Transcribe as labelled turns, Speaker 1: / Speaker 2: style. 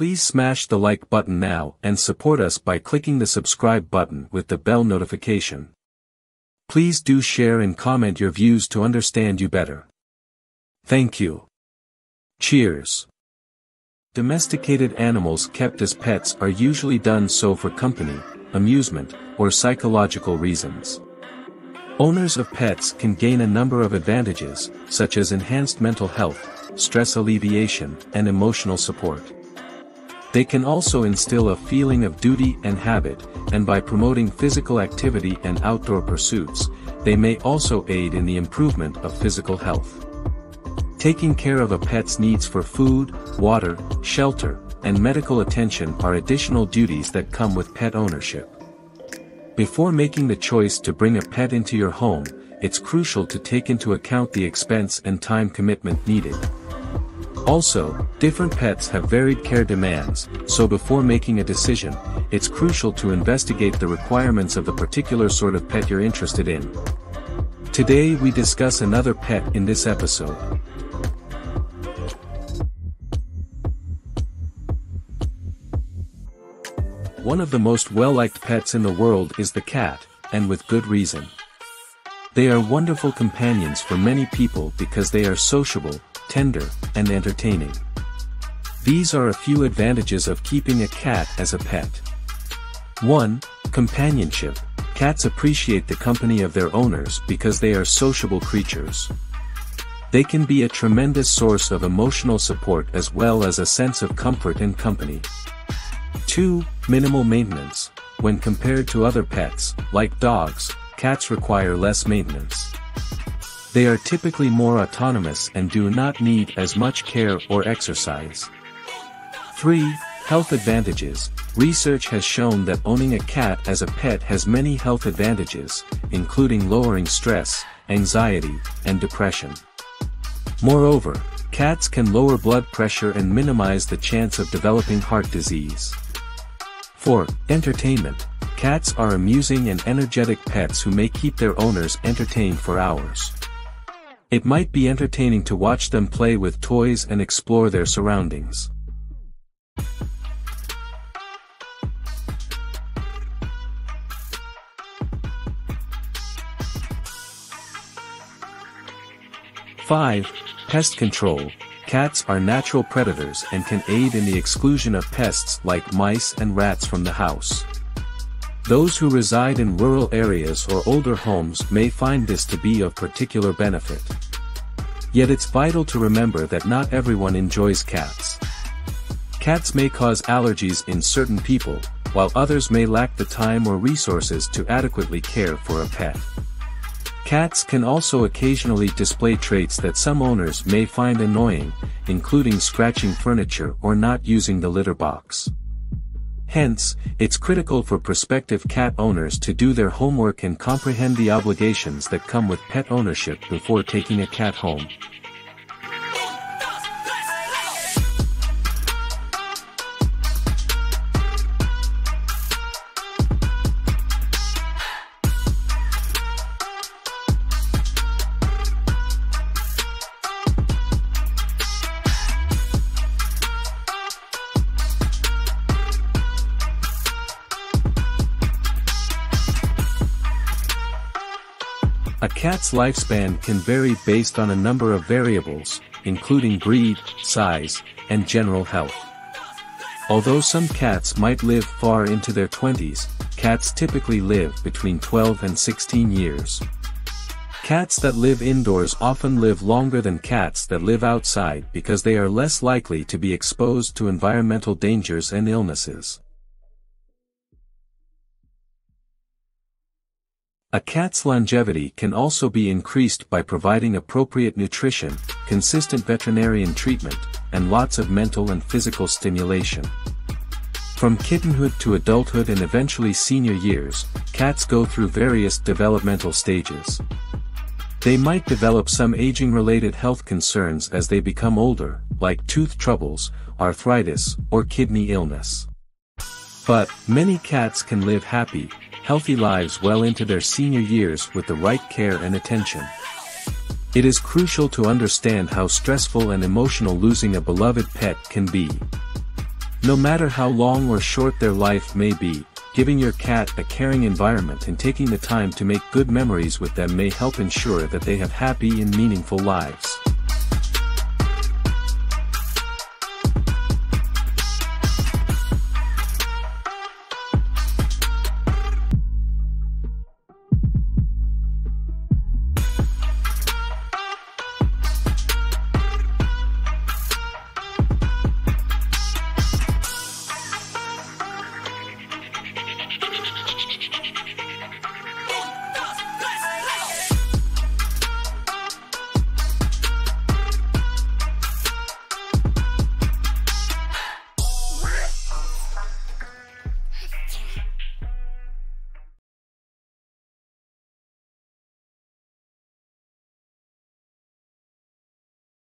Speaker 1: Please smash the like button now and support us by clicking the subscribe button with the bell notification. Please do share and comment your views to understand you better. Thank you. Cheers. Domesticated animals kept as pets are usually done so for company, amusement, or psychological reasons. Owners of pets can gain a number of advantages, such as enhanced mental health, stress alleviation, and emotional support. They can also instill a feeling of duty and habit, and by promoting physical activity and outdoor pursuits, they may also aid in the improvement of physical health. Taking care of a pet's needs for food, water, shelter, and medical attention are additional duties that come with pet ownership. Before making the choice to bring a pet into your home, it's crucial to take into account the expense and time commitment needed. Also, different pets have varied care demands, so before making a decision, it's crucial to investigate the requirements of the particular sort of pet you're interested in. Today we discuss another pet in this episode. One of the most well-liked pets in the world is the cat, and with good reason. They are wonderful companions for many people because they are sociable, tender, and entertaining. These are a few advantages of keeping a cat as a pet. 1. Companionship. Cats appreciate the company of their owners because they are sociable creatures. They can be a tremendous source of emotional support as well as a sense of comfort and company. 2. Minimal maintenance. When compared to other pets, like dogs, cats require less maintenance. They are typically more autonomous and do not need as much care or exercise. 3. Health advantages. Research has shown that owning a cat as a pet has many health advantages, including lowering stress, anxiety, and depression. Moreover, cats can lower blood pressure and minimize the chance of developing heart disease. 4. Entertainment. Cats are amusing and energetic pets who may keep their owners entertained for hours. It might be entertaining to watch them play with toys and explore their surroundings. Five, pest control. Cats are natural predators and can aid in the exclusion of pests like mice and rats from the house. Those who reside in rural areas or older homes may find this to be of particular benefit. Yet it's vital to remember that not everyone enjoys cats. Cats may cause allergies in certain people, while others may lack the time or resources to adequately care for a pet. Cats can also occasionally display traits that some owners may find annoying, including scratching furniture or not using the litter box. Hence, it's critical for prospective cat owners to do their homework and comprehend the obligations that come with pet ownership before taking a cat home. Cat's lifespan can vary based on a number of variables, including breed, size, and general health. Although some cats might live far into their 20s, cats typically live between 12 and 16 years. Cats that live indoors often live longer than cats that live outside because they are less likely to be exposed to environmental dangers and illnesses. A cat's longevity can also be increased by providing appropriate nutrition, consistent veterinarian treatment, and lots of mental and physical stimulation. From kittenhood to adulthood and eventually senior years, cats go through various developmental stages. They might develop some aging-related health concerns as they become older, like tooth troubles, arthritis, or kidney illness. But, many cats can live happy, healthy lives well into their senior years with the right care and attention. It is crucial to understand how stressful and emotional losing a beloved pet can be. No matter how long or short their life may be, giving your cat a caring environment and taking the time to make good memories with them may help ensure that they have happy and meaningful lives.